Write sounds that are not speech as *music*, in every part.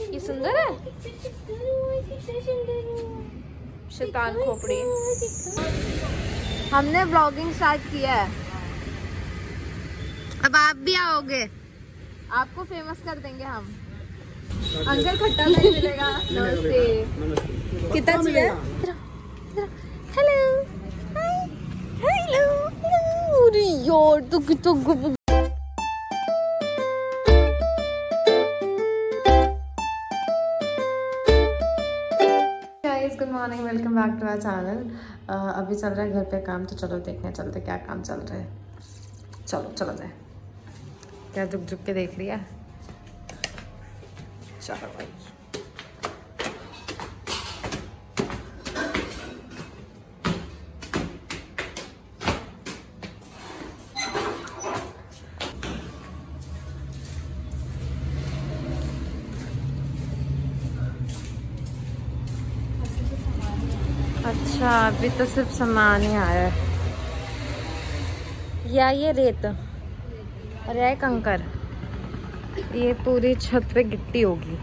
ये सुंदर है? शैतान खोपड़ी। हमने ब्लॉगिंग स्टार्ट किया है। अब आप भी आओगे। आपको फ़ेमस कर देंगे हम। अंकल खट्टा नहीं मिलेगा। नमस्ते। कितना चाहिए हेलो। हेलो यार, तू कितना welcome back to my channel अभी चल रहा है घर पे काम तो चलो देखने चलते क्या काम चल रहा है। चलो चलो जाए क्या झुक झुक के देख रही है? चलो भाई। अच्छा अभी तो सिर्फ़ सामान ही आया है। या ये रेत। और या कंकर ये पूरी छत पे गिट्टी होगी।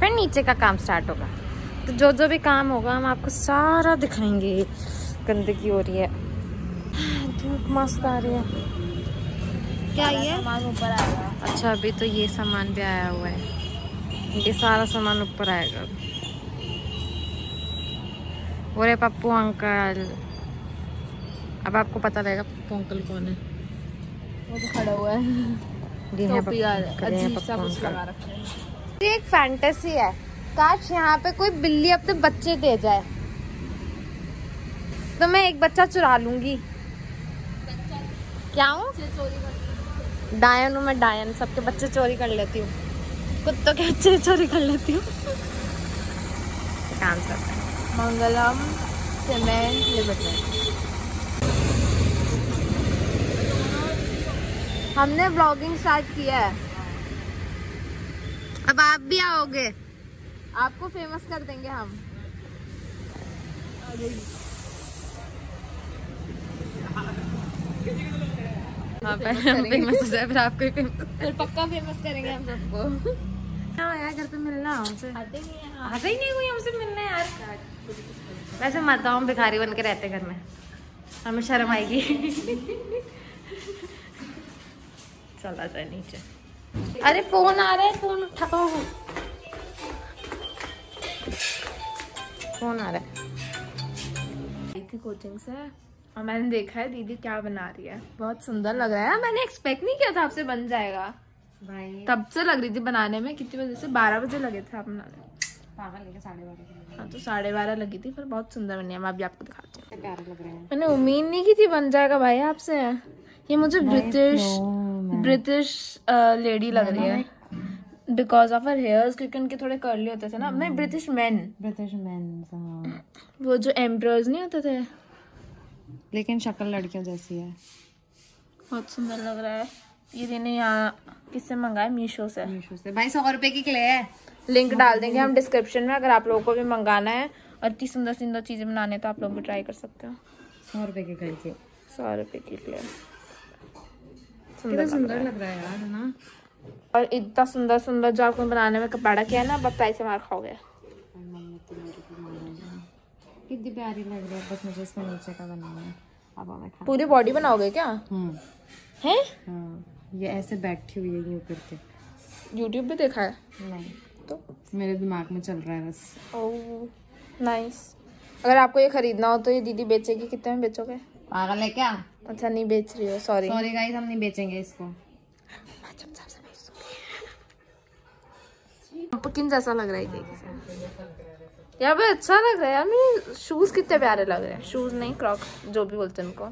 फिर नीचे का काम स्टार्ट होगा। तो जो जो भी काम होगा हम आपको सारा दिखाएँगे। गंदगी हो रही है। धूप मस्त आ रही है। क्या ये? सामान ऊपर आएगा अच्छा अभी तो ये सामान भी आया हुआ है। ये सारा सामान ऊपर आएगा। बोरे पप्पू अंकल। अब आपको पता रहेगा पप्पू अंकल कौन है। वो तो खड़ा हुआ है। जी हाँ, पप्पू अंकल, ये अजीब सा पप्पू कुछ अंकल। लगा रखा है। एक फैंटेसी है। काश यहाँ पे कोई बिल्ली अपने बच्चे दे जाए। तो मैं एक बच्चा चुरा लूँगी। क्या हूँ? डायन हूँ। मैं डायन सबके बच्चे चोरी कर लेती हूँ। कुत्तों के बच्चे चोरी कर लेती हूँ। काम सब मंगलम सीमेंट लिमिटेड। हमने ब्लॉगिंग स्टार्ट किया है। अब आप भी आओगे। आपको फ़ेमस कर देंगे हम। हाँ पहले हम फ़ेमस हो जाए फिर आपको ही फ़ेमस *laughs* फिर पक्का फ़ेमस करेंगे हम सबको। हाँ यार घर पे मिलना हमसे। आते नहीं है। आता ही नहीं कोई हमसे मिलने यार। वैसे मत आओ हम भिखारी बन के रहते घर में। हमें शर्म आएगी। चला जाए नीचे। अरे फ़ोन आ रहा है फ़ोन उठाओ। फ़ोन आ रहा है। आई थी कोचिंग से। और मैंने देखा है दीदी क्या बना रही है। बहुत सुंदर लग रहा है। मैंने एक्सपेक्ट नहीं किया था आपसे बन जाएगा। भाई। तब से लग रही थी बनाने में। कितनी बजे से? बारह बजे लगे थे आप बनाने। हाँ तो साढ़े बारह लगी थी पर बहुत सुंदर बनी है। मैं अभी आपको दिखाती हूँ। हैं? मैंने उम्मीद नहीं की थी बन जाएगा भाई आपसे। ये मुझे ब्रिटिश ब्रिटिश लेडी लग रही है। बिकॉज़ ऑफ़ हर हेयर्स क्योंकि उनके थोड़े कर्ली होते थे ना। नहीं ब्रिटिश मैन ब्रिटिश मैन वो जो एम्प्रर्स नहीं होते थे। लेकिन शक्ल लड़कियों जैसी है। बहुत सुंदर लग रहा है। ये मैंने यहाँ किससे मंगाया मीशो से। मीशो से। भाई सौ रुपए की क्ले है। लिंक डाल देंगे हम डिस्क्रिप्शन में अगर आप लोगों को भी मंगाना है और इतनी सुंदर सुंदर चीज़ें बनाने तो आप लोग भी ट्राई कर सकते हो। सौ रुपए की क्ले सौ रुपए के कितना सुंदर लग सुंदर रहा है। लग रहा है यार ना? और इतना सुंदर सुंदर जो आपको बनाने में कपड़ा किया ना बस पैसे मार खाओगे। कितनी प्यारी लग रही है बस मुझे इसका नीचे का बनाना है। अब पूरी बॉडी बनाओगे क्या? हम्म। है? हाँ। ये ऐसे बैठी हुई है यूँ करके। यूट्यूब पे देखा है? नहीं। तो? मेरे दिमाग में चल रहा है बस। ओह नाइस अगर आपको ये खरीदना हो तो ये दीदी बेचेगी। कितने में बेचोगे? पागल है क्या? अच्छा नहीं बेच रही हो सॉरी सॉरी गाइस हम नहीं बेचेंगे इसको। पुकिन जैसा लग रहा है केक यार भाई अच्छा लग रहा है। यार मेरे शूज़ कितने प्यारे लग रहे हैं। शूज़ नहीं क्रॉक्स जो भी बोलते हैं उनको।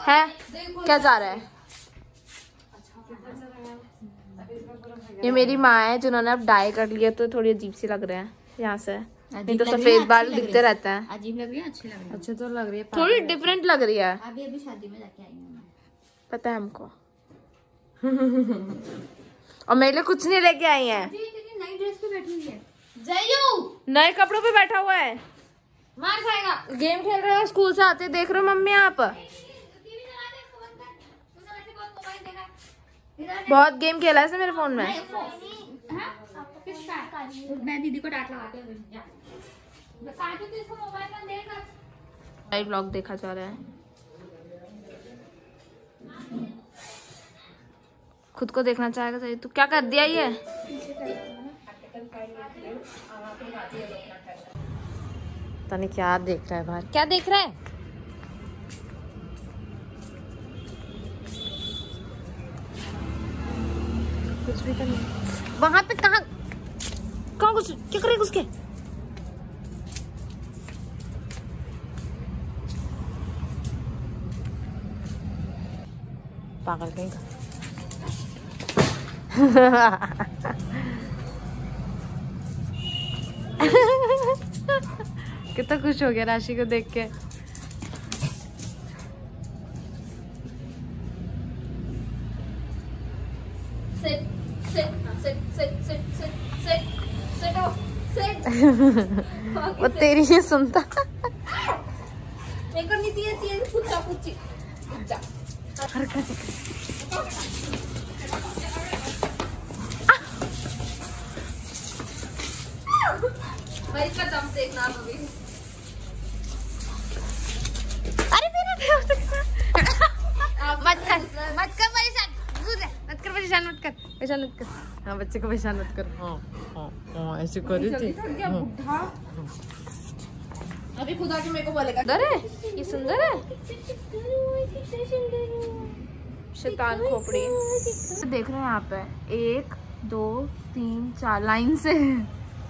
है? क्या जा रहा है? ये मेरी माँ है जिन्होंने अब डाई कर लिया तो थोड़ी अजीब सी लग रहे हैं यहाँ से। नहीं तो सफ़ेद बाल दिखते रहते हैं। अजीब लग रही है अच्छी लग रही है। अच्छे तो लग रही है थोड़ी डिफरेंट लग रही है। अभी अभी शादी में जाके आई हूँ पता है हमको। और मेरे लिए कुछ नहीं लेके आई है। नई ड्रेस पे बैठी हुई है नए कपड़ों पे बैठा हुआ है। मार खाएगा। गेम खेल रहे हो स्कूल से आते देख रहे हो मम्मी आप? बहुत गेम खेला है मेरे फ़ोन में। मैं दीदी को डांट लगाती हूँ तो देखा जा रहा है। खुद को देखना चाहेगा सही। तू क्या कर दिया ये? पता नहीं क्या देख रहा है बाहर। क्या देख रहा है? कुछ भी तो नहीं। वहाँ पे कहा कहाँ कुछ क्या करेगा उसके पागल कहीं का? *laughs* कितना खुश हो गया राशि को देख के. वो तेरी ही सुनता। मेरे को नहीं चाहिए कुच्ची जा भाई इसका दम देखना अभी। अरे मेरा भी हो सकता मत कर मत कर परेशान। मत कर परेशान मत कर परेशान मत कर। हाँ बच्चे को परेशान मत कर। हाँ हाँ हाँ ऐसे करी थी अभी खुद आके मेरे को बोलेगा। सुंदर है? ये सुंदर है? शैतान खोपड़ी। देख रहे हैं यहाँ पे एक दो तीन चार लाइन से।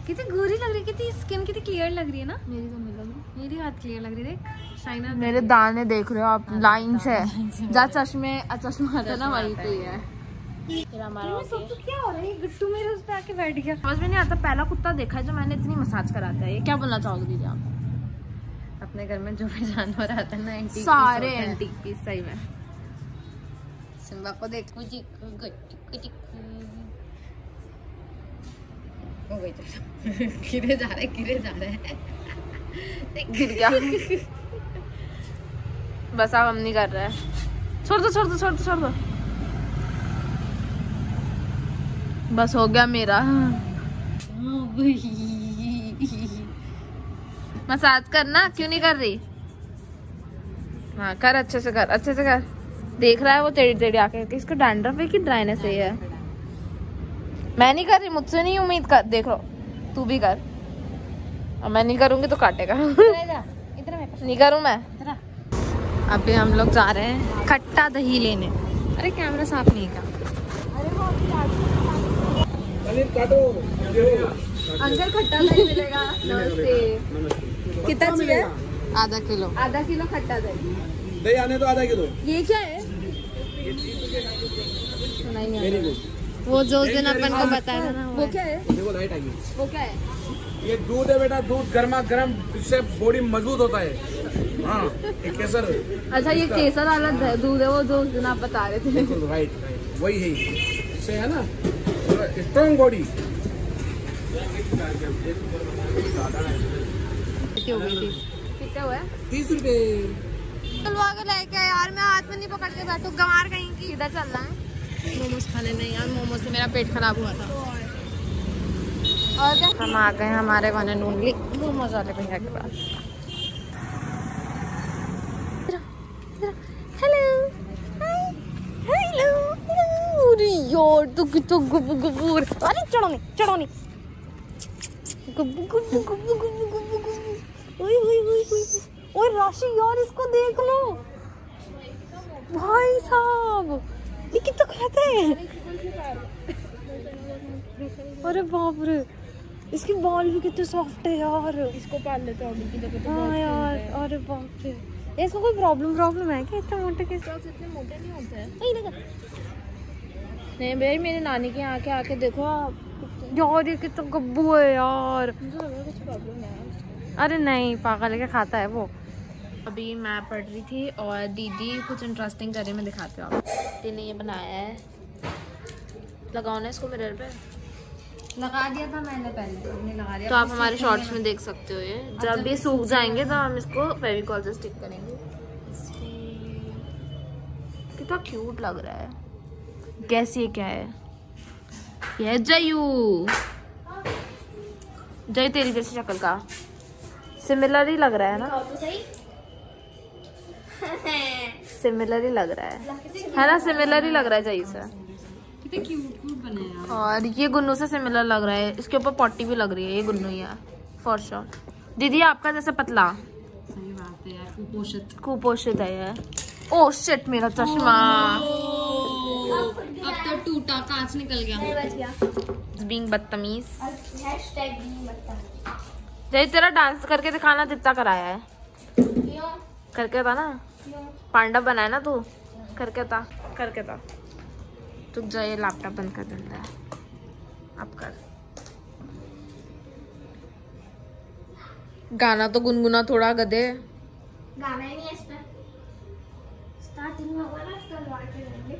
कितनी गोरी लग रही है कितनी स्किन कितनी क्लियर लग रही है ना? मेरी तो नहीं। मेरी हाथ क्लियर लग रही है देख। शाइनर मेरे दाने देख रहे हो आप लाइन से जहाँ चश्मे चश्मा आता है ना वही पे है क्या हो रहा है? गुट्टू मेरे उस पे आके बैठ गया। समझ में नहीं आता पहला कुत्ता देखा है जो मैंने इतनी मसाज कराता है। ये क्या बोलना चाहोगे दीदी आप? अपने घर में जो भी जानवर आता है ना एंटीक सारे। पीस। एंटीक पीस सही में। सिम्बा को देख। हो गई तो गिरे जा रहे गिरे जा रहे। गिर गया। बस अब हम नहीं कर रहे। हैं छोड़ दो छोड़ दो छोड़ दो छोड़ दो। बस हो गया मेरा। मसाज करना? क्यों नहीं कर रही? हाँ कर अच्छे से कर अच्छे से कर। देख रहा है वो टेढ़ी टेढ़ी आके इसको डैंड्रफ है कि ड्राइनेस है ये? मैं नहीं कर रही मुझसे नहीं उम्मीद कर देखो तू भी कर। और मैं नहीं करूँगी तो काटेगा। इधर मैं नहीं करूँ मैं। अभी हम लोग जा रहे हैं खट्टा दही लेने। अरे कैमरा साफ़ नहीं है अंकल खट्टा दही मिलेगा। नमस्ते। कितना चाहिए? आधा किलो। आधा किलो खट्टा दही। दही आने तो आधा किलो। ये क्या है? वो जो उस दिन अपन को बताया था ना वो। क्या है देखो लाइट आई वो क्या है ये दूध है बेटा दूध गर्मा गर्म इससे बॉडी मज़बूत होता है। हाँ एक केसर। अच्छा ये केसर वाला द- दूध है वो जो उस दिन आप बता रहे थे। बिल्कुल राइट राइट वही है। इससे है ना स्ट्रॉन्ग बॉडी हो गई थी? कितना हुआ तीस रुपए। लेके यार मैं हाथ में नहीं पकड़ के बैठू गंवार कहीं की किधर चलना है। मोमोज खाने नहीं यार मोमोज से मेरा पेट खराब हुआ था। और क्या? हम आ गए हमारे वाले नूडली मोमोज वाले भैया के पास। हेलो। हेलो। यार तू गुबु गुबु अरे चढ़ो नहीं चढ़ो नहीं। गुबु गुबु गुबु गुबु गुबु गुबु ओए ओए ओए ओए। ओए राशि यार इसको देख लो। भाई साहब। ये कितना खाते हैं अरे बाप रे इसके बाल भी कितने सॉफ्ट है यार। इसको पाल लेते हैं हाँ यार अरे बाप रे इसको कोई प्रॉब्लम प्रॉब्लम है क्या इतने मोटे के इतने मोटे नहीं होते हैं? नहीं भाई मेरे नानी के यहाँ के आके देखो आप। यार ये कितना गब्बू है यार। मुझे लग रहा कुछ प्रॉब्लम है अरे नहीं पागल क्या खाता है वो? अभी मैं पढ़ रही थी और दीदी कुछ इंटरेस्टिंग करे मैं दिखाती हूँ आपको। दीदी ने ये बनाया है। लगाओ ना इसको मिरर पे। लगा दिया था मैंने पहले हमने लगा दिया। तो आप हमारे शॉर्ट्स में देख सकते हो ये। जब ये सूख जाएँगे तो हम इसको फेविकॉल से स्टिक करेंगे। कितना क्यूट लग रहा है। गैस ये क्या है? ये है जयू। जय तेरी जैसी शक्ल का। सिमिलर ही लग रहा है ना? तो सही। सिमिलर ही लग रहा है। है ना सिमिलर ही लग रहा है जय से। कितने क्यूट क्यूट बने हैं और ये गुन्नू से सिमिलर लग रहा है। इसके ऊपर पॉटी भी लग रही है ये गुन्नू ही फॉर श्योर दीदी आपका जैसे पतला। सही बात है यार कुपोषित। कुपोषित है ये। ओ शिट मेरा चश्मा। अब तो टूटा कांच निकल गया। बीइंग बदतमीज। जय तेरा डांस करके दिखाना जितना कराया है। क्यों? करके था ना पांडव बनाया ना तू? करके था। करके था। तू जा ये लैपटॉप बंद कर देता है। अब कर। गाना तो गुनगुना थोड़ा गधे गाना ही नहीं है इसमें स्टार्टिंग में ना तलवार चलाएँगे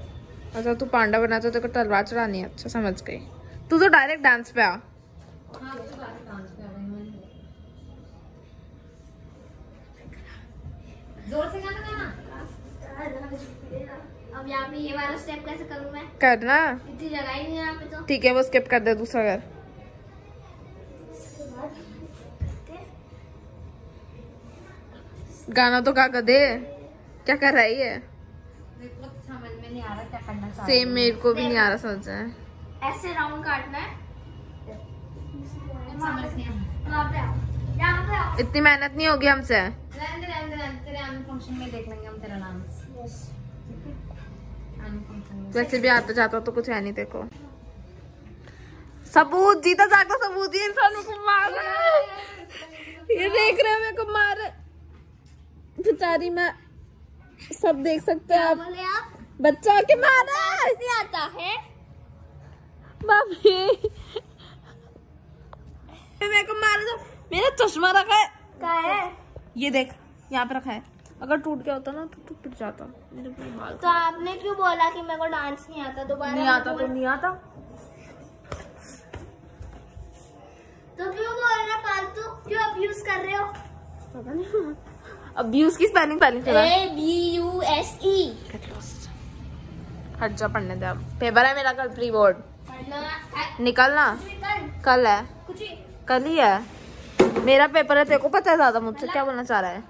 अच्छा तू पांडा बना तो तेरे को तलवार चढ़ानी है। अच्छा समझ गई। तू तो डायरेक्ट डांस पे आ। ज़ोर से गाना गाना। अब यहाँ पे ये वाला स्टेप कैसे करूँ मैं? करना। इतनी जगह ही नहीं यहाँ पे तो। ठीक है वो स्किप कर दे दूसरा घर। गाना तो गा कर दे। क्या कर रही है? समझ में नहीं आ रहा क्या करना सेम मेरे को भी नहीं आ रहा समझ में। ऐसे राउंड काटना है। इतनी मेहनत नहीं होगी हमसे रहने दे, रहने दे, रहने दे, तेरे आने फ़ंक्शन में देख लेंगे हम तेरा डांस आने फ़ंक्शन में वैसे भी आता जाता तो कुछ है नहीं देखो। सबूत जीता जागता सबूत ये इंसान को मार ये देख रहे हैं मेरे को मार बेचारी मैं सब देख सकते हैं आप। बच्चा के मार रहा है? आता है? मेरे को मार दो मेरा चश्मा रखा है। है? ये देख यहाँ पे रखा है। अगर टूट गया होता ना तो तू पिट जाता। मेरे बाल तो आपने क्यों बोला कि मेरे को डांस नहीं आता? दोबारा नहीं आता तो नहीं आता। तो क्यों बोल रहे फालतू? क्यों अब्यूज कर रहे हो? पता नहीं। अब्यूज की spelling spelling A B U S E हट जा पढ़ने दे अब। पेपर है मेरा कल प्री बोर्ड निकलना। कल है। कल ही है। मेरा पेपर है तेरे को पता है ज़्यादा मुझसे। क्या बोलना चाह रहा है?